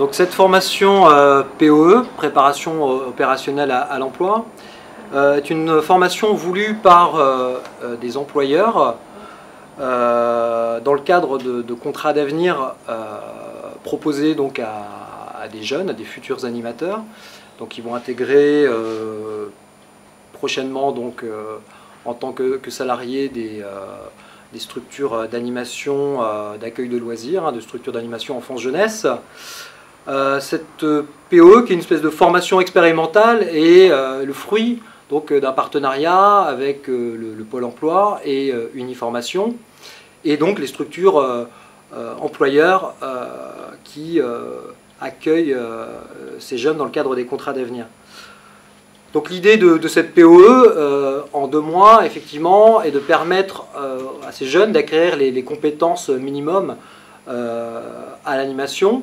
Donc cette formation euh, POE, préparation opérationnelle à, l'emploi, euh, est une formation voulue par euh, des employeurs dans le cadre de, contrats d'avenir proposés donc à, des jeunes, à des futurs animateurs, donc ils vont intégrer prochainement donc en tant que, que salariés des des structures d'animation, d'accueil de loisirs, hein, de structures d'animation enfance-jeunesse. Euh, cette euh, POE, qui est une espèce de formation expérimentale, est euh, le fruit donc d'un partenariat avec le, Pôle emploi et Uniformation, et donc les structures employeurs qui accueillent ces jeunes dans le cadre des contrats d'avenir. Donc l'idée de, cette POE, en deux mois, effectivement, est de permettre à ces jeunes d'acquérir les, compétences minimum à l'animation,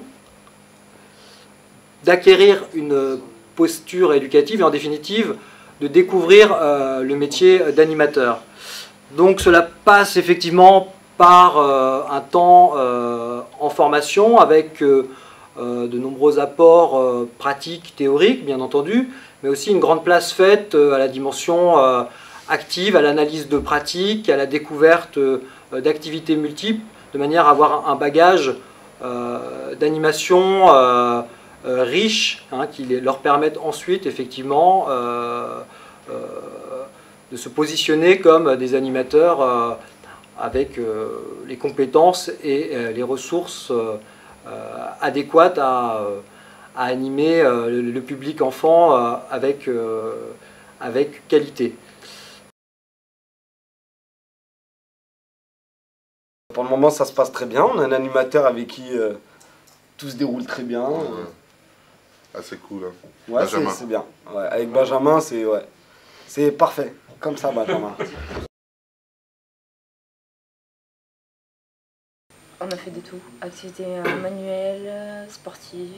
d'acquérir une posture éducative et en définitive de découvrir euh, le métier d'animateur. Donc cela passe effectivement par euh, un temps euh, en formation avec de nombreux apports pratiques, théoriques bien entendu, mais aussi une grande place faite à la dimension active, à l'analyse de pratiques, à la découverte d'activités multiples, de manière à avoir un bagage d'animation euh, riches hein, qui leur permettent ensuite effectivement euh, euh, de se positionner comme des animateurs avec les compétences et les ressources adéquates à, animer le, public enfant avec, avec qualité. Pour le moment, ça se passe très bien. On a un animateur avec qui tout se déroule très bien. C'est cool. Hein. Ouais, c'est bien. avec Benjamin, c'est ouais. c'est parfait. Comme ça, Benjamin. On a fait de tout. Activités euh, manuelles, euh, sportives,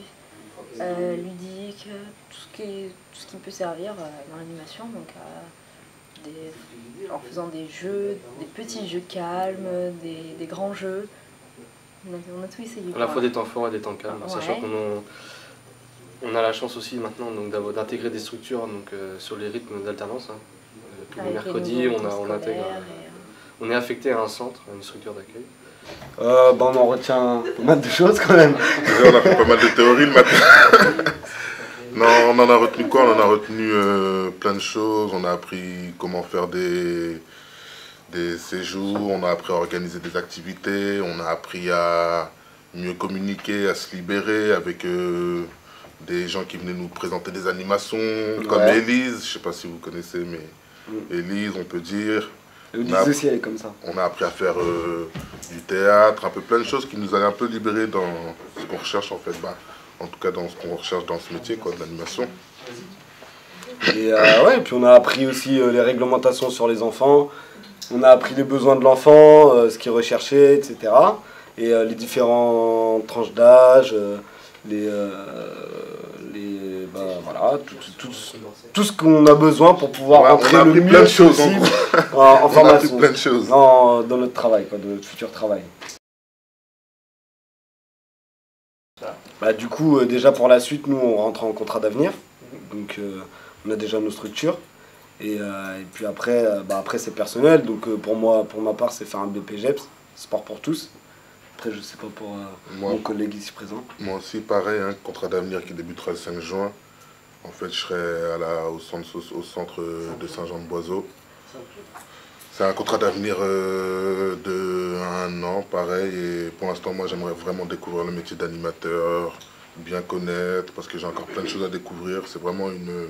euh, ludiques, tout ce, qui tout ce qui peut servir dans l'animation. Donc, en faisant des jeux, des petits jeux calmes, des, grands jeux. On a, tout essayé. À la fois des temps forts et des temps calmes, sachant qu'on on a la chance aussi maintenant d'intégrer des structures donc, euh, sur les rythmes d'alternance. Hein. Euh, tous les mercredis, on, a, on, intègre, on est affecté à un centre, à une structure d'accueil. Euh, bah, on en retient pas mal de choses quand même. on a fait pas mal de théories le matin. non, on en a retenu quoi? On en a retenu plein de choses. On a appris comment faire des, des séjours, on a appris à organiser des activités, on a appris à mieux communiquer, à se libérer avec des gens qui venaient nous présenter des animations, comme Elise, je sais pas si vous connaissez, mais mm. Elise, on peut dire. on a, aussi, elle est comme ça. On a appris à faire euh, du théâtre, un peu plein de choses qui nous allaient un peu libérer dans ce qu'on recherche en fait, bah, en tout cas dans ce qu'on recherche dans ce métier quoi, de l'animation. Et euh, ouais, puis on a appris aussi euh, les réglementations sur les enfants, on a appris les besoins de l'enfant, ce qu'il recherchait, etc. Et les différentes tranches d'âge, les, bah, voilà, tout, ce qu'on a besoin pour pouvoir entrer le mieux possible en, formation, plein de choses. Dans, notre travail, quoi, dans notre futur travail. Bah, du coup, euh, déjà pour la suite, nous on rentre en contrat d'avenir, donc euh, on a déjà nos structures. Et, euh, puis après, bah, après c'est personnel, donc pour moi, pour ma part, c'est faire un BPGEPS, sport pour tous. Après, je sais pas pour mon collègue ici présent. Moi aussi, pareil, un hein, contrat d'avenir qui débutera le 5 juin. En fait, je serai à la, au, centre, au centre de Saint-Jean-de-Boiseau. C'est un contrat d'avenir euh, de un an, pareil. Et pour l'instant, moi, j'aimerais vraiment découvrir le métier d'animateur, bien connaître, parce que j'ai encore plein de choses à découvrir. C'est vraiment une,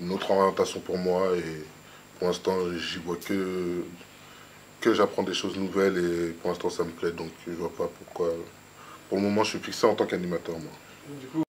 une autre orientation pour moi. Et pour l'instant, j'y vois que, que j'apprends des choses nouvelles. Et pour l'instant, ça me plaît. Donc, je vois pas pourquoi. Pour le moment, je suis fixé en tant qu'animateur, moi.